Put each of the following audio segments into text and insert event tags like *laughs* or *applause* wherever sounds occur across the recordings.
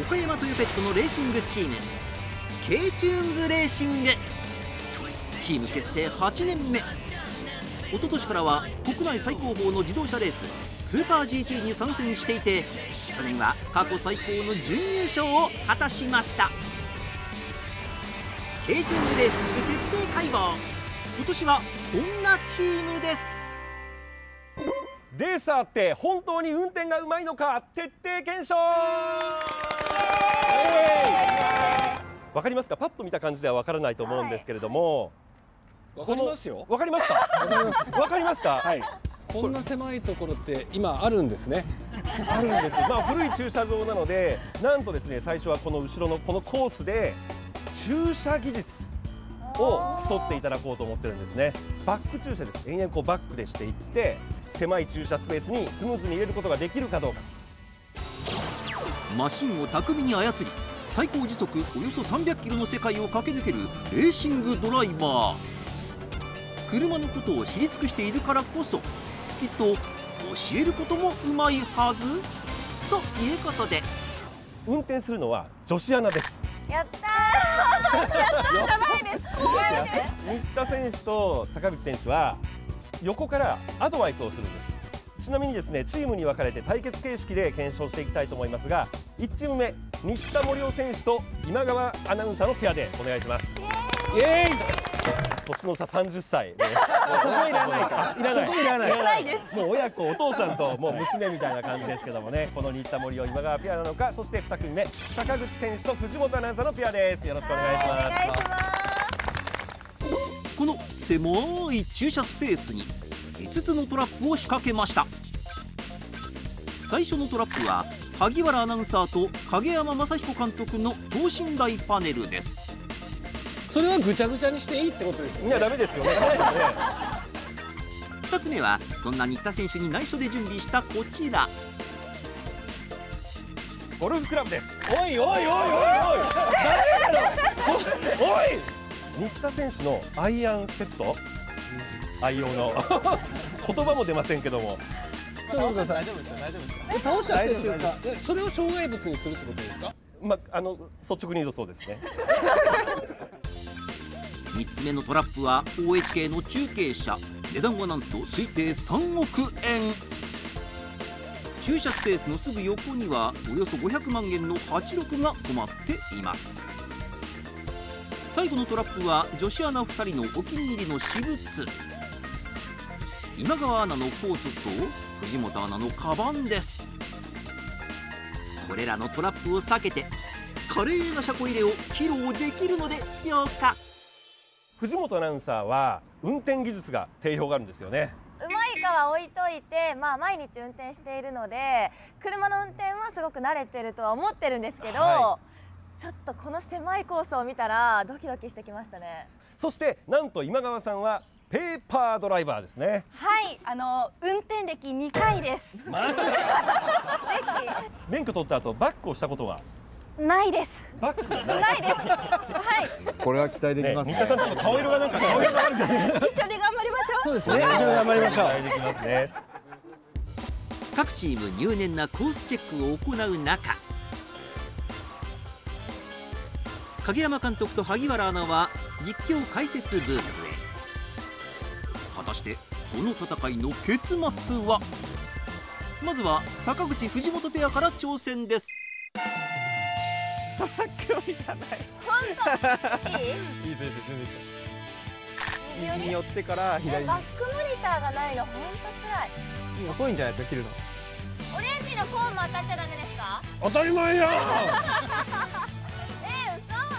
岡山トヨペットのレーシングチーム。K チューンズレーシング。チーム結成8年目。一昨年からは国内最高峰の自動車レーススーパー GT に参戦していて去年は過去最高の準優勝を果たしました。K チューンズレーシング徹底解剖今年はこんなチームです。レーサーって本当に運転がうまいのか徹底検証！わかりますか？パッと見た感じではわからないと思うんですけれども、わかりますよ。わかりますか？わかります。わかりますか？はい。こんな狭いところって今あるんですね。あるんです。まあ古い駐車場なのでなんとですね最初はこの後ろのこのコースで駐車技術を競っていただこうと思ってるんですね。バック駐車です。延々こうバックでしていって狭い駐車スペースにスムーズに入れることができるかどうかマシンを巧みに操り最高時速およそ300キロの世界を駆け抜けるレーシングドライバー。車のことを知り尽くしているからこそきっと教えることもうまいはず？ということで。運転するのは女子アナです。やったー！*laughs* やったーじゃないです。怖いです新田選手と坂口選手は横からアドバイスをするんですちなみにですねチームに分かれて対決形式で検証していきたいと思いますが1チーム目新田森夫選手と今川アナウンサーのペアでお願いします。イエーイ！年の差30歳。*laughs* もうそこいらないかいらないいらない。もう親子お父さんともう娘みたいな感じですけどもね。この新田森夫今川ペアなのかそして2組目坂口選手と藤本アナウンサーのペアです。よろしくお願いします。お願いします。この狭い駐車スペースに5つのトラップを仕掛けました。最初のトラップは萩原アナウンサーと影山雅彦監督の等身大パネルです。それはぐちゃぐちゃにしていいってことですよいやダメですよね。*laughs* 2つ目はそんな新田選手に内緒で準備したこちら。ゴルフクラブです。おいおいおいおいおいおい新田選手のアイアンセット愛用の。*laughs* 言葉も出ませんけども。ちょっ大丈夫ですよ大丈夫です倒しちゃってっていうかえそれを障害物にするってことですか？まあの率直に言うとそうですね。*laughs* 3つ目のトラップは OHK の中継車。値段はなんと推定3億円。駐車スペースのすぐ横にはおよそ500万円の86が止まっています。最後のトラップは女子アナ2人のお気に入りの私物今川アナのコートと藤本アナのカバンです。これらのトラップを避けて華麗な車庫入れを披露できるのでしょうか？藤本アナウンサーは運転技術が定評があるんですよね。うまいかは置いといて、まあ、毎日運転しているので車の運転はすごく慣れてるとは思ってるんですけど、はちょっとこの狭いコースを見たらドキドキしてきましたね。そしてなんと今川さんはペーパードライバーですね。はい、あの運転歴2回です。*laughs* 免許取った後バックをしたことは？ないです。バックがない。ないです。はい、これは期待できねますね。新田さんちょっと顔色がなんか顔色が悪いんじゃない一緒に頑張りましょう。そうですね。一緒に頑張りましょう。期待できますね。各チーム入念なコースチェックを行う中。影山監督と萩原アナは実況解説ブースへ果たしてこの戦いの結末は？まずは坂口藤本ペアから挑戦です。いい？いいですいいです全然いいです右に寄ってから左に。バックモニターがないの本当辛い。遅いんじゃないですか切るの。オレンジのコーンも当たっちゃダメですか？当たり前やえー、*laughs*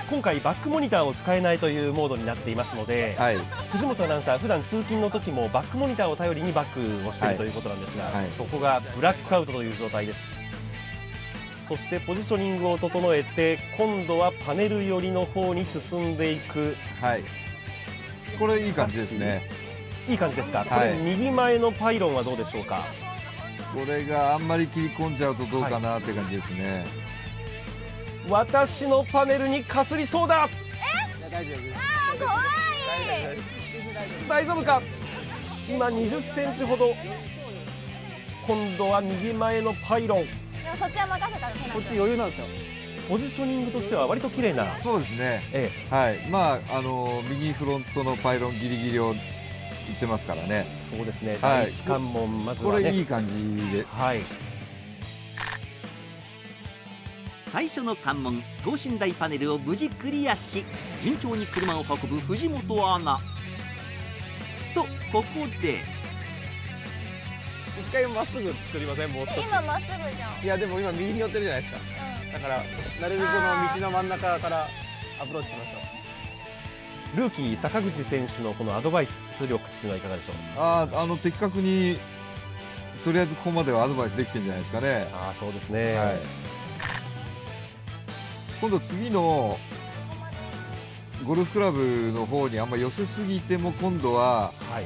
今回バックモニターを使えないというモードになっていますので、はい。藤本アナウンサー普段通勤の時もバックモニターを頼りにバックをしていはいるということなんですが、はいそこがブラックアウトという状態です。そしてポジショニングを整えて今度はパネル寄りの方に進んでいく。はい。これいい感じですね。いい感じですか、はい。これ右前のパイロンはどうでしょうか？これがあんまり切り込んじゃうとどうかなって感じですね、私のパネルにかすりそうだ。怖い。大丈夫か？今20センチほど。今度は右前のパイロン。でもそっちは任せたらここっち余裕なんですよ。ポジショニングとしては割と綺麗な、そうですね。えはい。まああの右フロントのパイロンギリギリを行ってますからね。え、そうですね、はい。第一関門、まずこはね、れいい感じで。はい、最初の関門等身大パネルを無事クリアし順調に車を運ぶ藤本アナ。とここで一回まっすぐ作りません？もう少し。今まっすぐじゃん。いやでも今右に寄ってるじゃないですか。だからなるべくこの道の真ん中からアプローチしましょルーキー、坂口選手のこのアドバイス力っていうのはいかがでしょう？あーあの的確にとりあえずここまではアドバイスできてるんじゃないですかね、あーそうですね、はい、今度次のゴルフクラブの方にあんま寄せすぎても今度は、はい、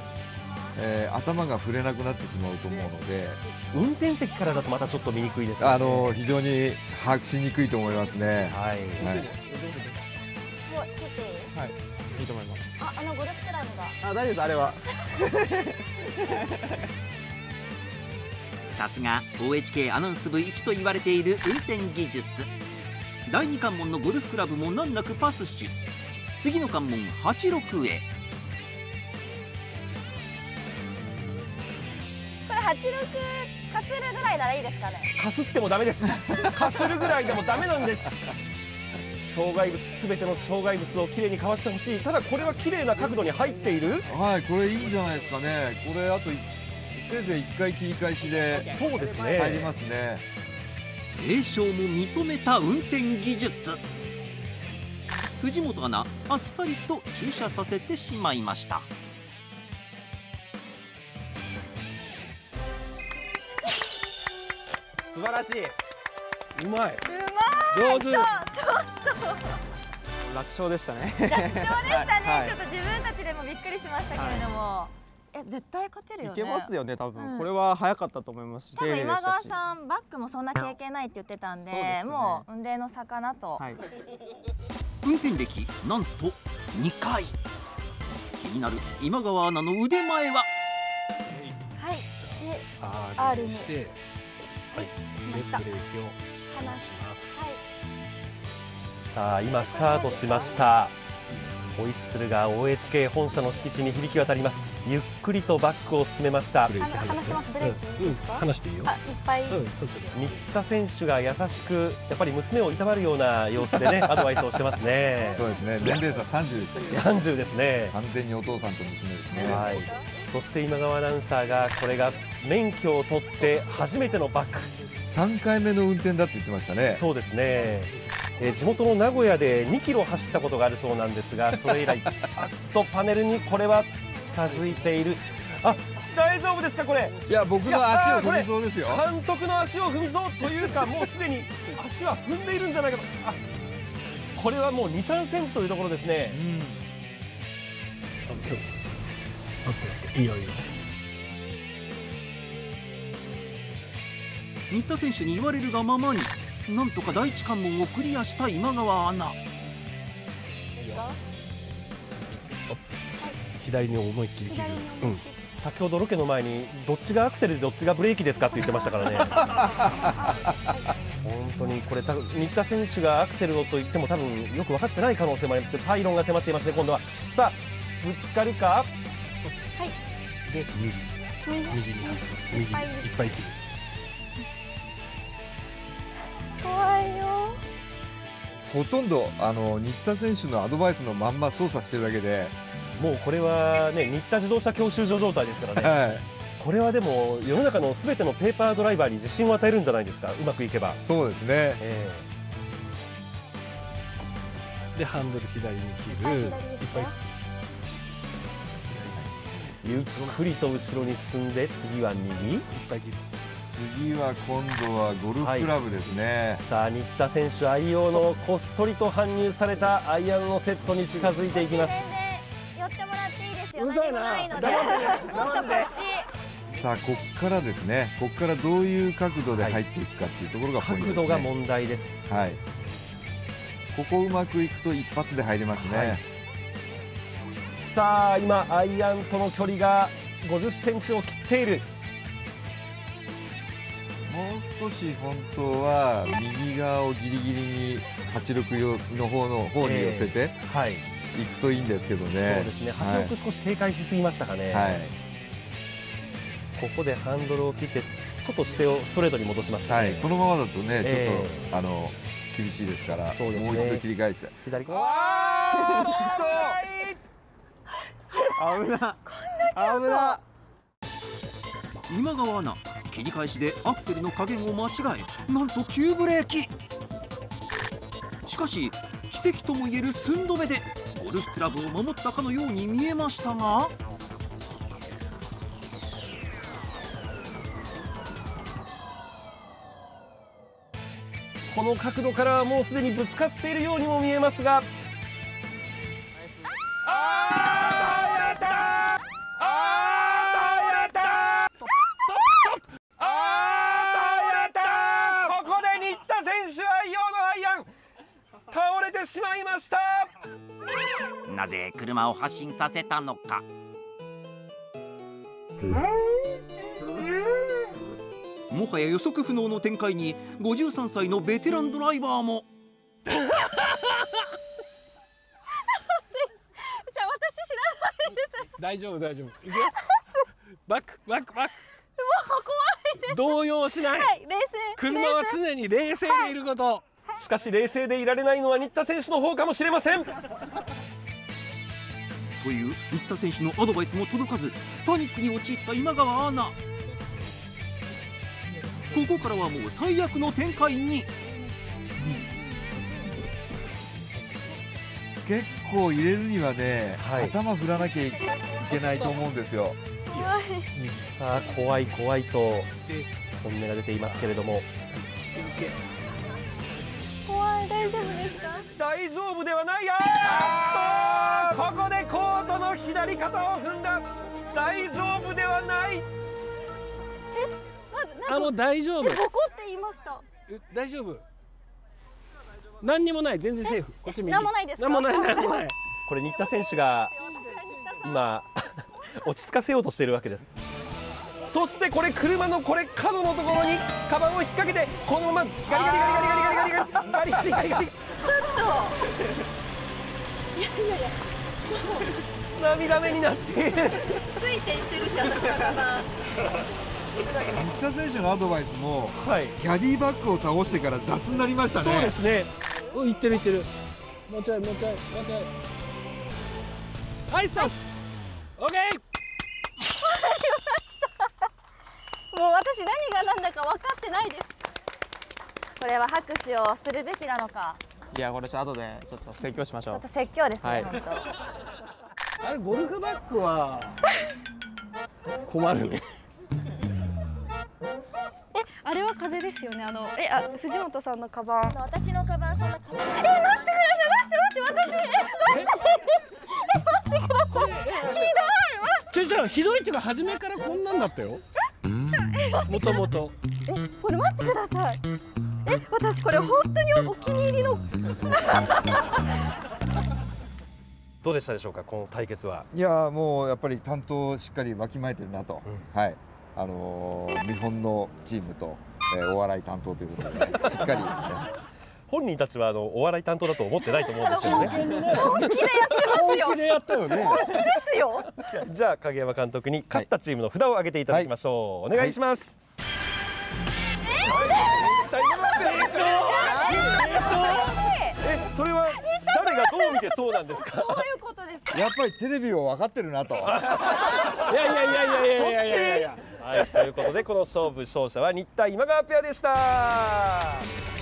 えー頭が触れなくなってしまうと思うので。運転席からだとまたちょっと見にくいですよね。あの非常に把握しにくいと思いますね。はい、はい、はい。いいと思います。ああのゴルフクラブが。あ大丈夫です。あれは。さすが OHK アナウンス部1と言われている運転技術第二関門のゴルフクラブも難なくパスし次の関門86へこれ86かするぐらいならいいですかね？かすってもダメです。かするぐらいでもダメなんです。障害物すべての障害物をきれいにかわしてほしい。ただこれは綺麗な角度に入っている。はい、これいいんじゃないですかね。これあといせいぜい1回切り返しでそうですね。入りますね。栄翔も認めた運転技術。藤本アナあっさりと駐車させてしまいました。素晴らしい。うまい。上手。楽勝でしたね。楽勝でしたね、はい。ちょっと自分たちでもびっくりしましたけれども、え絶対勝てるよね。いけますよね多分、うん。これは早かったと思います。し多分今川んさんバックもそんな経験ないって言ってたんでね。もう運転の差かなと、はい。運転歴なんと2回。気になる今川アナの腕前は？はい。で R に。して、はいしました。ブレーキを離す。はい。さあ今スタートしましたホイッスルが OHK 本社の敷地に響き渡ります。ゆっくりとバックを進めました。あの離します？ブレーキいいですか、話していいよ。あいっぱい、新田選手が優しくやっぱり娘をいたわるような様子でね *laughs* アドバイスをしてますね。そうですね。年齢差30ですよ。30ですね。完全にお父さんと娘ですね。はい。そして今川アナウンサーがこれが免許を取って初めてのバック。3回目の運転だって言ってましたね。そうですね、えー地元の名古屋で2キロ走ったことがあるそうなんですが *laughs* それ以来あっとパネルにこれは近づいている。あ大丈夫ですかこれ？いや僕の足を踏みそうですよ。監督の足を踏みそうというかもうすでに足は踏んでいるんじゃないかと。あこれはもう2、3センチというところですね。いいよいいよ。新田選手に言われるがままになんとか第一関門をクリアした今川アナ。左に思いっきり切る。先ほどロケの前にどっちがアクセルでどっちがブレーキですかって言ってましたからね。*laughs* 本当にこれ多分新田選手がアクセルをと言っても多分よく分かってない可能性もありますけどパイロンが迫っていますね今度は。さあぶつかるか？はい。で右。右に右にいっぱいですいっぱい切る怖いよ。ほとんどあの新田選手のアドバイスのまんま操作してるだけで、もうこれはね新田自動車教習所状態ですからね。はい、これはでも世の中のすべてのペーパードライバーに自信を与えるんじゃないですか？うまくいけば、そうですね。えでハンドル左に切ある左ですかえゆっくりと後ろに進んで次は右。いっぱい切る次は今度はゴルフクラブですね。さあ新田選手愛用のこっそりと搬入されたアイアンのセットに近づいていきます寄ってもらっていいですようるさいな何もないのでもっとこっちさあこっからですね。こっからどういう角度で入っていくかっていうところがポイントですね。角度が問題ですはい。ここうまくいくと一発で入れますね。はいさあ今アイアンとの距離が50センチを切っているう少し本当は右側をギリギリに86の方の方に寄せてはい、いくといいんですけどね。そうですね。はい。86少し警戒しすぎましたかね、はい。ここでハンドルを切ってちょっと姿勢をストレートに戻しますかね、はい、このままだとね、えちょっとあの厳しいですから、そうですね。もう一度切り返して。左危な危な今川アナ切り返しでアクセルの加減を間違えなんと急ブレーキ。しかし奇跡ともいえる寸止めでゴルフクラブを守ったかのように見えましたがこの角度からはもうすでにぶつかっているようにも見えますが発進させたのか？もはや予測不能の展開に53歳のベテランドライバーも。*laughs* じゃあ私知らないです。大丈夫大丈夫。いくよ。バックバックバック。もう怖いです。動揺しない、はい冷静車は常に冷静でいること、しかし冷静でいられないのは新田選手の方かもしれませんという新田選手のアドバイスも届かずパニックに陥った今川アナ。ここからはもう最悪の展開に。結構入れるにはね、はい。頭振らなきゃいけないと思うんですよ。さあ怖い怖いと本音が出ていますけれども。怖い大丈夫ですか？大丈夫ではないあー！っとここで左肩を踏んだ。大丈夫ではない。あもう大丈夫。えここって言いました。え大丈夫？何にもない。全然セーフ。こっち右何もないですか？何もない何もない。これ新田選手が今 *laughs* 落ち着かせようとしているわけです。そしてこれ車のこれ角のところにカバンを引っ掛けてこのままガリガリガリガリガリガリガリガリガリガリガリガリ涙目になっている。ついていってるし私のカバン新田選手のアドバイスも、はい。キャディバッグを倒してから雑になりましたね。そうですね。うんいってるいってる。もうちょいもうちょいもうちょい。はいストップ。オッケーもう私何が何だか分かってないです。これは拍手をするべきなのか。いやこれちょっと後でちょっと説教しましょう。ちょっと説教ですね、はい。本当あれゴルフバッグは困るね。えあれは風ですよね？あのえあ藤本さんのカバン。私のカバンそんな風え待ってください待って待って私え待ってえ待ってくださいちょちょひどいっていうか初めからこんなんだったよもともとえこれ待ってくださいえ私これ本当にお気に入りのどうでしたでしょうかこの対決は？いやーもうやっぱり担当しっかりわきまえてるなと、はい。あのー日本のチームと、えーお笑い担当ということで、ね、しっかり、ね、*laughs* 本人たちはあのお笑い担当だと思ってないと思うんですけどね *laughs* 本気でやってますよ。本気でやったよね。ですよ。じゃあ影山監督に勝ったチームの札を上げていただきましょう、お願いします、え見てそうなんですか？どういうことですか？やっぱりテレビを分かってるなと。いやいやいやいやいやいやいやはいということでこの勝負勝者は日体今川ペアでした。